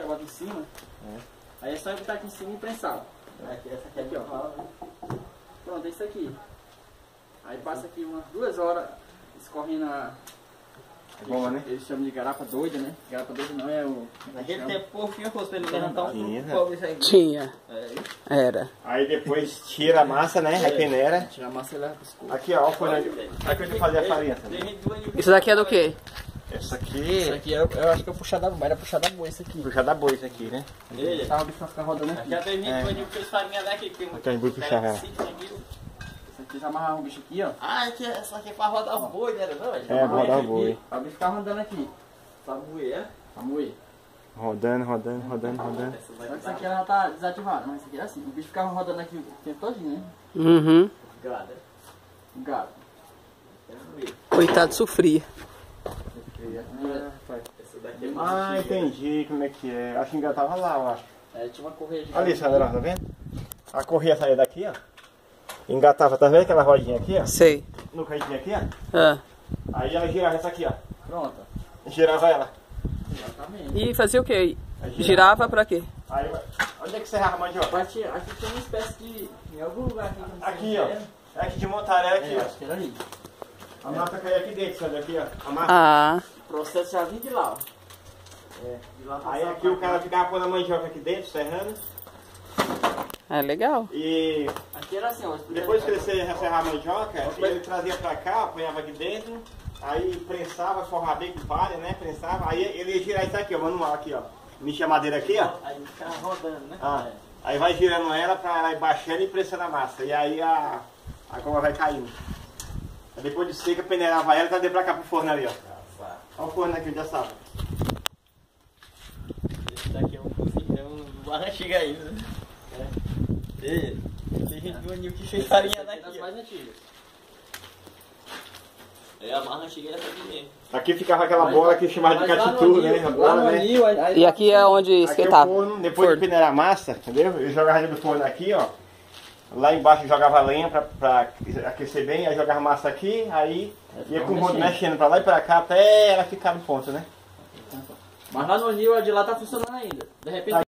cara bota em cima. Aí é só botar aqui em cima e prensar. Aqui, essa aqui é aqui, ó. né? Pronto, é isso aqui. Aí passa aqui umas duas horas escorrendo a. Boa, né? Eles chamam de garapa doida, né? Garapa doida não é o. Naquele tempo, por fim, fosse pra ele levantar um Tinha. pouco, isso aí. Tinha. É, Era. Aí depois tira a massa, né? Aí peneira. Tirar a massa e leva pros cocos. Aqui, ó. Aqui onde fazia a farinha. Isso daqui é do quê? Essa aqui. aqui eu, eu acho que é o puxar da era puxar da boa isso aqui. Puxar da boi isso aqui, né? Ele. Tá, o bicho vai ficar rodando aqui. Já teve gente É. que fez farinha daqui. que tem um- Aqui, vou puxar ela. cinco mil. Isso aqui já amarrar o bicho aqui, ó. Ah, é que essa aqui é pra rodar o boi, né? Não, É, pra rodar o boi. Pra o bicho ficar rodando aqui. Pra moer, é? Pra moer. Rodando, rodando, rodando, rodando. Essa Só que isso aqui ela tá desativada, mas isso aqui é assim. O bicho ficava rodando aqui o tempo todinho, né? Uhum. tá grada. O gado. É sofria. Essa daqui é muito Ah, entendi como é que é. Acho que ainda tava lá, eu acho. É, tinha uma correia de Ali, Sandra, tá vendo? A correia saía daqui, ó. Engatava, tá vendo aquela rodinha aqui, ó? Sei. No cantinho aqui, ó. Ah. Aí ela girava essa aqui, ó. Pronto. Girava ela. Exatamente. E fazia o quê? Aí Girava pra quê? Aí, onde é que você errava a mandioca? Aqui, aqui tem uma espécie de. Em algum lugar aqui. Aqui, ó. é. É aqui de montar, era aqui, É, ó. acho que era ali. A massa caía aqui dentro, Sandra, aqui, ó. A massa. Ah. O processo já vinha de lá, ó. É, de lá Aí aqui o cara ficava pondo a mandioca aqui dentro, serrando. É legal. E Aqui era assim, ó. depois que ele se- serrava a mandioca, ele trazia pra cá, apanhava aqui dentro. Aí prensava, forrava bem com palha, né? Prensava. Aí ele ia girar isso aqui, ó, manual aqui, ó. Mexia a madeira aqui, ó. Aí ficava rodando, né? Ah, aí vai girando ela pra ela ir baixando e prensando a massa. E aí a, a goma vai caindo. Aí depois de seca, peneirava ela e trazia pra cá pro forno ali, ó. Olha o forno aqui, já sabe. Esse daqui é um cozinho, é um barra chega aí, né? É. E, tem gente doente que fez farinha é das daqui, ó. mais antigas. É a barra chega essa aqui mesmo. Aqui ficava aquela bola que chamava de Mas no catitu, né? anil- A bola, no né? anil, aí- E aqui é onde Aqui é o esquentava. forno, depois Forno. de peneirar a massa, entendeu? Eu jogava dentro do forno aqui, ó. Lá embaixo jogava lenha pra, pra aquecer bem, aí jogava massa aqui, aí ia com o rodo mexendo pra lá e pra cá até ela ficar no ponto, né? Mas lá no anil a de lá tá funcionando ainda. De repente.